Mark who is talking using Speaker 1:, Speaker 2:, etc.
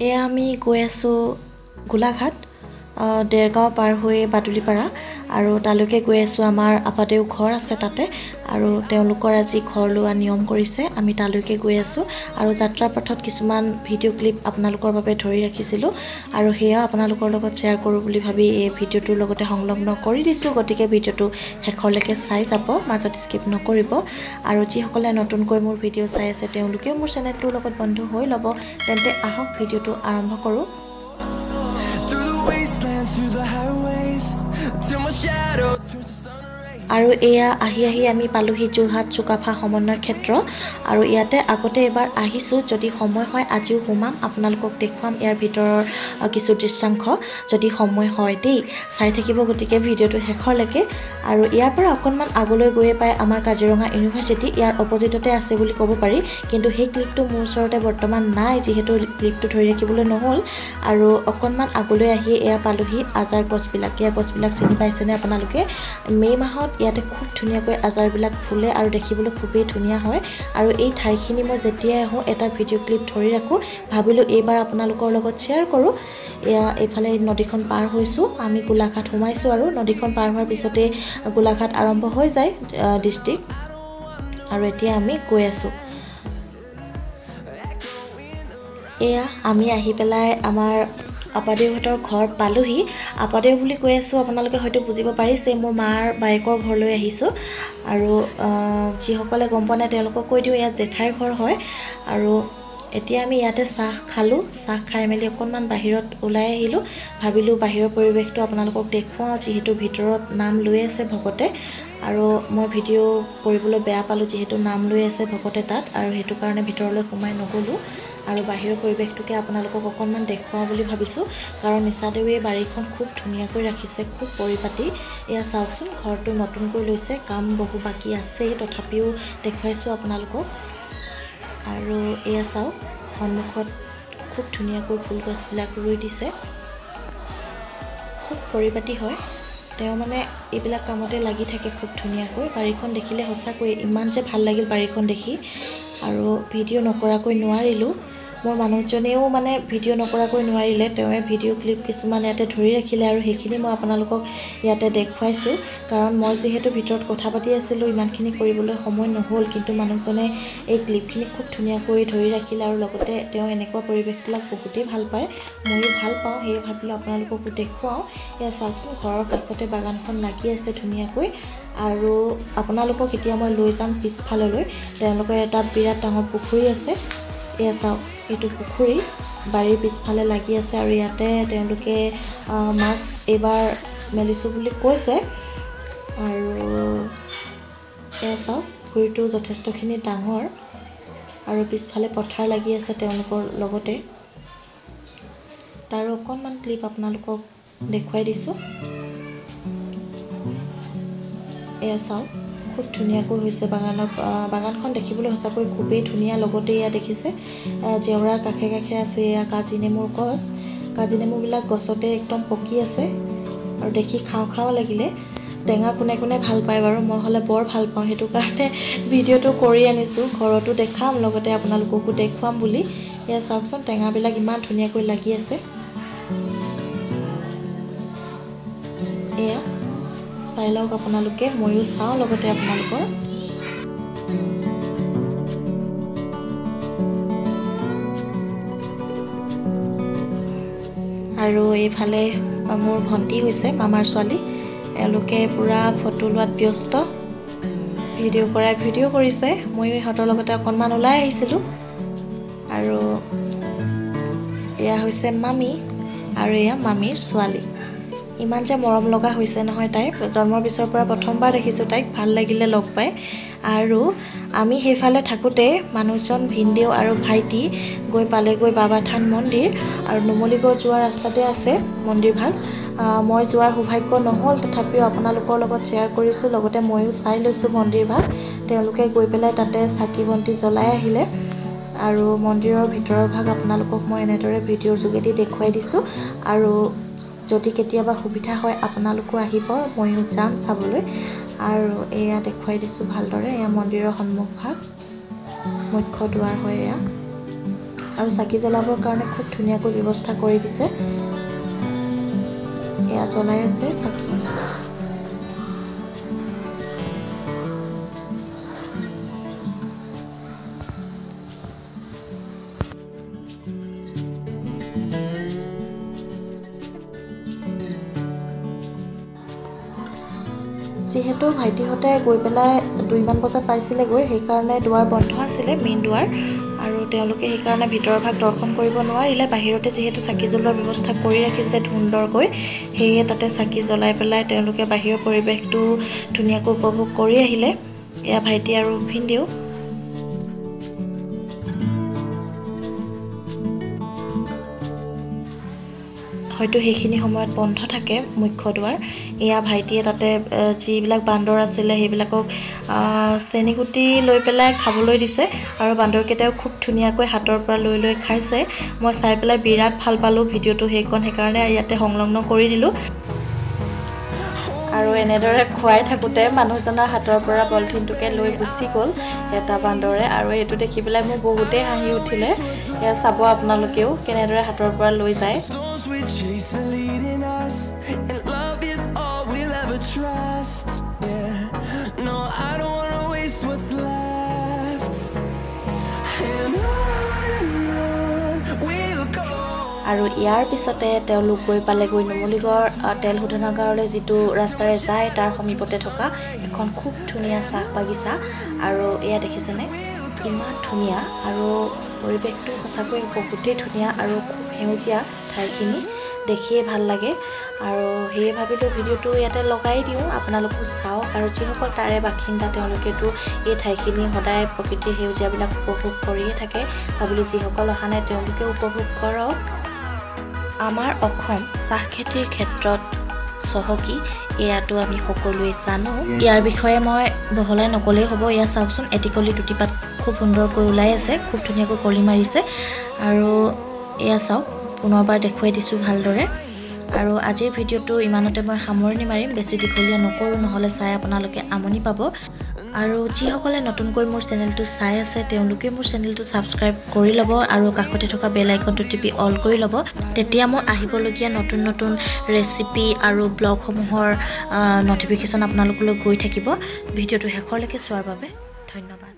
Speaker 1: এয়া আমি গৈ আছোঁ গোলাঘাট। দেৰগাঁও পাৰ হৈ বাদুলিপাৰা আৰু তালৈকে গৈ আছোঁ। আমাৰ আপাদেও ঘৰ আছে তাতে আৰু তেওঁলোকৰ আজি ঘৰ লোৱা নিয়ম কৰিছে। আমি তালৈকে গৈ আছোঁ আৰু যাত্ৰাৰ পথত কিছুমান ভিডিঅ' ক্লিপ আপোনালোকৰ বাবে ধৰি ৰাখিছিলোঁ আৰু সেয়া আপোনালোকৰ লগত শ্বেয়াৰ কৰোঁ বুলি ভাবি এই ভিডিঅ'টোৰ লগতে সংলগ্ন কৰি দিছোঁ। গতিকে ভিডিঅ'টো শেষৰলৈকে চাই যাব মাজত স্কিপ নকৰিব। আৰু যিসকলে নতুনকৈ মোৰ ভিডিঅ' চাই আছে তেওঁলোকেও মোৰ চেনেলটোৰ লগত বন্ধু হৈ ল'ব। তেন্তে আহক ভিডিঅ'টো আৰম্ভ কৰোঁ।
Speaker 2: Through the highways, till my shadow
Speaker 1: আৰু এয়া আহি আহি আমি পালোহি যোৰহাট চুকাফা সমন্বয় ক্ষেত্ৰ। আৰু ইয়াতে আগতে এবাৰ আহিছোঁ যদি সময় হয় আজিও সোমাম আপোনালোকক দেখুৱাম ইয়াৰ ভিতৰৰ কিছু দৃশ্যাংশ। যদি সময় হয় দেই চাই থাকিব গতিকে ভিডিঅ'টো শেষৰলৈকে। আৰু ইয়াৰ পৰা অকণমান আগলৈ গৈয়ে পায় আমাৰ কাজিৰঙা ইউনিভাৰ্চিটি ইয়াৰ অপজিটতে আছে বুলি ক'ব পাৰি কিন্তু সেই ক্লিপটো মোৰ ওচৰতে বৰ্তমান নাই যিহেতু ক্লিপটো ধৰি ৰাখিবলৈ নহ'ল। আৰু অকণমান আগলৈ আহি এয়া পালোহি আজাৰ গছবিলাক। এয়া গছবিলাক চিনি পাইছেনে আপোনালোকে? মে' মাহত ইয়াতে খুব ধুনীয়াকৈ আজাৰবিলাক ফুলে আৰু দেখিবলৈ খুবেই ধুনীয়া হয়। আৰু এই ঠাইখিনি মই যেতিয়াই আহোঁ এটা ভিডিঅ' ক্লিপ ধৰি ৰাখোঁ। ভাবিলোঁ এইবাৰ আপোনালোকৰ লগত শ্বেয়াৰ কৰোঁ। এয়া এইফালে নদীখন পাৰ হৈছোঁ। আমি গোলাঘাট সোমাইছোঁ আৰু নদীখন পাৰ হোৱাৰ পিছতেই গোলাঘাট আৰম্ভ হৈ যায় ডিষ্ট্ৰিক্ট। আৰু এতিয়া আমি গৈ আছোঁ। এয়া আমি আহি পেলাই আমাৰ আপাদেউহঁতৰ ঘৰ পালোহি। আপাদেউ বুলি কৈ আছোঁ আপোনালোকে হয়তো বুজিব পাৰিছে মোৰ মাৰ বায়েকৰ ঘৰলৈ আহিছোঁ। আৰু যিসকলে গম পোৱা নাই তেওঁলোকক কৈ দিওঁ ইয়াত জেঠাইৰ ঘৰ হয়। আৰু এতিয়া আমি ইয়াতে চাহ খালোঁ চাহ খাই মেলি অকণমান বাহিৰত ওলাই আহিলোঁ। ভাবিলোঁ বাহিৰৰ পৰিৱেশটো আপোনালোকক দেখুৱাওঁ যিহেতু ভিতৰত নাম লৈ আছে ভকতে। আৰু মই ভিডিঅ' কৰিবলৈ বেয়া পালোঁ যিহেতু নাম লৈ আছে ভকতে তাত। আৰু সেইটো কাৰণে ভিতৰলৈ সোমাই নগ'লোঁ। আৰু বাহিৰৰ পৰিৱেশটোকে আপোনালোকক অকণমান দেখুৱাওঁ বুলি ভাবিছোঁ। কাৰণ নিচাদেৱে বাৰীখন খুব ধুনীয়াকৈ ৰাখিছে খুব পৰিপাটি। এয়া চাওকচোন ঘৰটো নতুনকৈ লৈছে কাম বহু বাকী আছেই তথাপিও দেখুৱাইছোঁ আপোনালোকক। আৰু এয়া চাওক সন্মুখত খুব ধুনীয়াকৈ ফুল গছবিলাক ৰুই দিছে। খুব পৰিপাটি হয়। তেওঁ মানে এইবিলাক কামতে লাগি থাকে খুব ধুনীয়াকৈ। বাৰীখন দেখিলে সঁচাকৈ ইমান যে ভাল লাগিল বাৰীখন দেখি। আৰু ভিডিঅ' নকৰাকৈ নোৱাৰিলোঁ। মোৰ মানুহজনেও মানে ভিডিঅ' নকৰাকৈ নোৱাৰিলে তেওঁৱে ভিডিঅ' ক্লিপ কিছুমান ইয়াতে ধৰি ৰাখিলে আৰু সেইখিনি মই আপোনালোকক ইয়াতে দেখুৱাইছোঁ। কাৰণ মই যিহেতু ভিতৰত কথা পাতি আছিলোঁ ইমানখিনি কৰিবলৈ সময় নহ'ল কিন্তু মানুহজনে এই ক্লিপখিনি খুব ধুনীয়াকৈ ধৰি ৰাখিলে আৰু লগতে তেওঁ এনেকুৱা পৰিৱেশবিলাক বহুতেই ভাল পায়। ময়ো ভাল পাওঁ সেয়ে ভাবিলোঁ আপোনালোককো দেখুৱাওঁ। এয়া চাওকচোন ঘৰৰ কাষতে বাগানখন লাগি আছে ধুনীয়াকৈ। আৰু আপোনালোকক এতিয়া মই লৈ যাম পিছফাললৈ। তেওঁলোকৰ এটা বিৰাট ডাঙৰ পুখুৰী আছে। এয়া চাওক। এইটো পুখুৰী বাৰীৰ পিছফালে লাগি আছে আৰু ইয়াতে তেওঁলোকে মাছ এইবাৰ মেলিছোঁ বুলি কৈছে। আৰু এয়া চাওক পুখুৰীটো যথেষ্টখিনি ডাঙৰ। আৰু পিছফালে পথাৰ লাগি আছে তেওঁলোকৰ লগতে। তাৰো অকণমান ক্লিপ আপোনালোকক দেখুৱাই দিছোঁ। এয়া চাওক। খুব ধুনীয়াকৈ হৈছে। বাগানৰ বাগানখন দেখিবলৈ সঁচাকৈ খুবেই ধুনীয়া। লগতে এয়া দেখিছে জেওৰাৰ কাষে কাষে আছে এয়া কাজি নেমুৰ গছ। কাজি নেমুবিলাক গছতে একদম পকি আছে আৰু দেখি খাওঁ খাওঁ লাগিলে। টেঙা কোনে কোনে ভাল পায় বাৰু মই হ'লে বৰ ভাল পাওঁ। সেইটো কাৰণে ভিডিঅ'টো কৰি আনিছোঁ। ঘৰতো দেখাম লগতে আপোনালোককো দেখুৱাম বুলি। এয়া চাওকচোন টেঙাবিলাক ইমান ধুনীয়াকৈ লাগি আছে। এয়া। চাই লওক আপোনালোকে ময়ো চাওঁ লগতে আপোনালোকৰ। আৰু এইফালে মোৰ ভণ্টি হৈছে মামাৰ ছোৱালী। এওঁলোকে পূৰা ফটো লোৱাত ব্যস্ত। ভিডিঅ' কৰাই ভিডিঅ' কৰিছে। ময়ো ইহঁতৰ লগতে অকণমান ওলাই আহিছিলোঁ। আৰু এয়া হৈছে মামী আৰু এয়া মামীৰ ছোৱালী। ইমান যে মৰম লগা হৈছে নহয় তাইক। জন্মৰ পিছৰ পৰা প্ৰথমবাৰ দেখিছোঁ তাইক। ভাল লাগিলে লগ পাই। আৰু আমি সেইফালে থাকোঁতে মানুহজন ভিনদেউ আৰু ভাইটি গৈ পালেগৈ বাবা থান মন্দিৰ। আৰু নুমলীগড় যোৱা ৰাস্তাতে আছে মন্দিৰভাগ মই যোৱাৰ সৌভাগ্য নহ'ল। তথাপিও আপোনালোকৰ লগত শ্বেয়াৰ কৰিছোঁ। লগতে ময়ো চাই লৈছোঁ মন্দিৰভাগ তেওঁলোকে গৈ পেলাই তাতে চাকি বন্তি জ্বলাই আহিলে। আৰু মন্দিৰৰ ভিতৰৰ ভাগ আপোনালোকক মই এনেদৰে ভিডিঅ'ৰ যোগেদি দেখুৱাই দিছোঁ। আৰু যদি কেতিয়াবা সুবিধা হয় আপোনালোকো আহিব ময়ো যাম চাবলৈ। আৰু এয়া দেখুৱাই দিছোঁ ভালদৰে এয়া মন্দিৰৰ সন্মুখভাগ মুখ্য দুৱাৰ হয় এয়া। আৰু চাকি জ্বলাবৰ কাৰণে খুব ধুনীয়াকৈ ব্যৱস্থা কৰি দিছে। এয়া জ্বলাই আছে চাকি। যিহেতু ভাইটিহঁতে গৈ পেলাই দুইমান বজাত পাইছিলেগৈ সেইকাৰণে দুৱাৰ বন্ধ আছিলে মেইন দুৱাৰ। আৰু তেওঁলোকে সেইকাৰণে ভিতৰৰ ভাগ দৰ্শন কৰিব নোৱাৰিলে। বাহিৰতে যিহেতু চাকি জ্বলোৱাৰ ব্যৱস্থা কৰি ৰাখিছে সুন্দৰকৈ সেয়ে তাতে চাকি জ্বলাই পেলাই তেওঁলোকে বাহিৰৰ পৰিৱেশটো ধুনীয়াকৈ উপভোগ কৰি আহিলে। এয়া ভাইটি আৰু ভিনদেউ হয়তো সেইখিনি সময়ত বন্ধ থাকে মুখ্য দুৱাৰ। এয়া ভাইটিয়ে তাতে যিবিলাক বান্দৰ আছিলে সেইবিলাকক আহ, চেনীগুটি লৈ পেলাই খাবলৈ দিছে আৰু বান্দৰকেইটাও খুব ধুনীয়াকৈ হাতৰ পৰা লৈ লৈ খাইছে। মই চাই পেলাই বিৰাট ভাল পালোঁ ভিডিঅ'টো সেইকণ সেইকাৰণে ইয়াতে সংলগ্ন কৰি দিলোঁ। আৰু এনেদৰে খুৱাই থাকোঁতে মানুহজনৰ হাতৰ পৰা পলিথিনটোকে লৈ গুচি গ'ল এটা বান্দৰে। আৰু এইটো দেখি পেলাই মোৰ বহুতেই হাঁহি উঠিলে। এয়া চাব আপোনালোকেও কেনেদৰে হাতৰ পৰা লৈ যায়। আৰু ইয়াৰ পিছতে তেওঁলোক গৈ পালেগৈ নুমলীগড় তেল শোধনাগাৰলৈ যিটো ৰাস্তাৰে যায় তাৰ সমীপতে থকা এখন খুব ধুনীয়া চাহ বাগিচা। আৰু এয়া দেখিছেনে? ইমান ধুনীয়া আৰু পৰিৱেশটো সঁচাকৈ বহুতেই ধুনীয়া আৰু খুব সেউজীয়া ঠাইখিনি। দেখিয়ে ভাল লাগে। আৰু সেয়ে ভাবিলোঁ ভিডিঅ'টো ইয়াতে লগাই দিওঁ। আপোনালোকো চাওক। আৰু যিসকল তাৰে বাসিন্দা তেওঁলোকেতো এই ঠাইখিনি সদায় প্ৰকৃতিৰ সেউজীয়াবিলাক উপভোগ কৰিয়ে থাকে। ভাবিলোঁ যিসকল অহা নাই তেওঁলোকেও উপভোগ কৰক। আমাৰ অসম চাহ খেতিৰ ক্ষেত্ৰত চহকী এয়াতো আমি সকলোৱে জানো। ইয়াৰ বিষয়ে মই বহলাই নক'লেই হ'ব। এয়া চাওকচোন এটিকলি দুটিপাত খুব সুন্দৰকৈ ওলাই আছে খুব ধুনীয়াকৈ কলি মাৰিছে। আৰু এয়া চাওক পুনৰবাৰ দেখুৱাই দিছোঁ ভালদৰে। আৰু আজিৰ ভিডিঅ'টো ইমানতে মই সামৰণি মাৰিম। বেছি দীঘলীয়া নকৰোঁ নহ'লে চাই আপোনালোকে আমনি পাব। আৰু যিসকলে নতুনকৈ মোৰ চেনেলটো চাই আছে তেওঁলোকে মোৰ চেনেলটো ছাবস্ক্ৰাইব কৰি ল'ব আৰু কাষতে থকা বেল আইকনটো টিপি অল কৰি ল'ব। তেতিয়া মোৰ আহিবলগীয়া নতুন নতুন ৰেচিপি আৰু ব্লগসমূহৰ ন'টিফিকেশ্যন আপোনালোকলৈ গৈ থাকিব। ভিডিঅ'টো শেষলৈকে চোৱাৰ বাবে ধন্যবাদ।